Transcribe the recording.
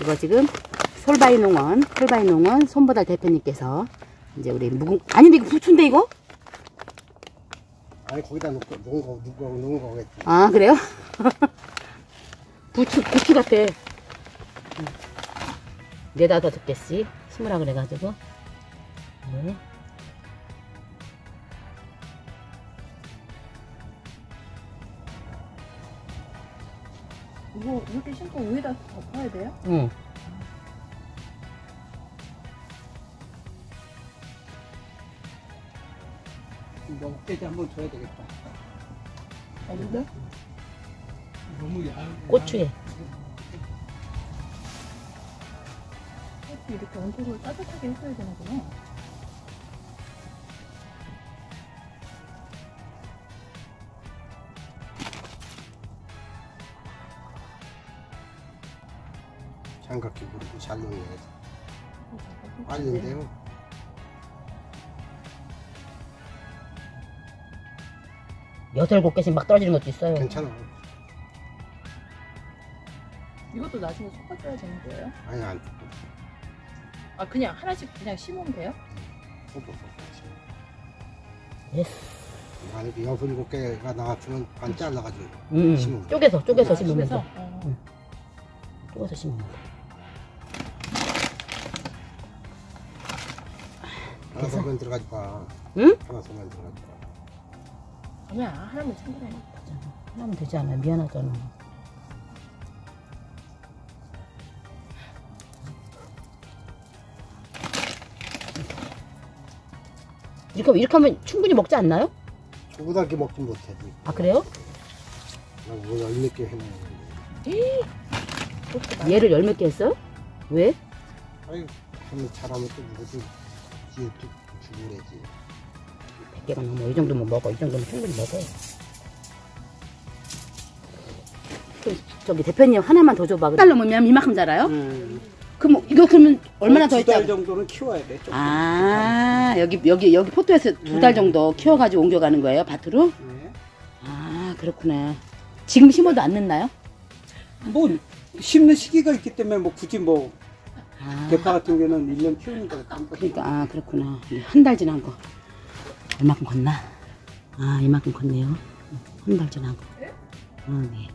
이거 지금 솔바이 농원, 솔바이 농원 손보달 대표님께서 이제 우리 묵은 아닌데 이거 부추인데 이거? 아니 거기다 놓고 놓은 거 누가 놓은 거겠지. 아 그래요? 부추 부추 같아. 응. 네다섯 개씩 심으라 그래가지고. 네. 이거 이렇게 심고 위에다 덮어야 돼요? 응. 먹대지 한번 줘야 되겠다. 어딘데? 너무 얇. 고추에. 이렇게 온도를 따뜻하게 해줘야 되는구나. 장갑기 부르고 잘 넣어야지. 빨리인데요. 여덟 일곱 개씩 막 떨어지는 것도 있어요. 괜찮아. 이것도 나중에 섞어줘야 되는 거예요? 아니 안 죽고. 아 그냥 하나씩 그냥 심으면 돼요? 뽀뽀 뽀뽀. 예스. 만약에 여섯 일곱 개가 나왔으면 반 잘라가지고 음. 심으면 돼. 쪼개서 쪼개서 아, 심으면 집에서? 돼. 어. 쪼개서 심으면 돼. 하나 서면 들어가지 마. 응? 하나 서면 들어가지 마. 그러면 하나만 챙겨놔야 하면 되지 않아? 미안하잖아. 이렇게 이렇게 하면 충분히 먹지 않나요? 저보다 이렇게 먹진 못하지. 아 그래요? 나뭐 열몇 개 그것도 얘를 열몇 개 했어요? 왜? 하면 잘하면 또 무슨 뒤에 그래지. 100개가 넘어. 이 정도면 먹어. 이 정도면 충분히 먹어. 그, 저기 대표님 하나만 더 줘봐. 달 넘으면 이만큼 자라요? 음. 그럼 이거 그러면 얼마나 더 두달 있다? 정도는 키워야 돼. 조금. 아 여기 여기 여기 포토에서 두 달 정도 키워가지고 옮겨가는 거예요 밭으로? 네. 아 그렇구나. 지금 심어도 안 늦나요? 뭐 심는 시기가 있기 때문에 뭐 굳이 뭐아 대파 같은 경우는 1년 키우는 거같 그러니까 아 그렇구나. 한 달 지난 거 얼마큼 컸나? 아 이만큼 컸네요. 한 달 지난 거. 아 네.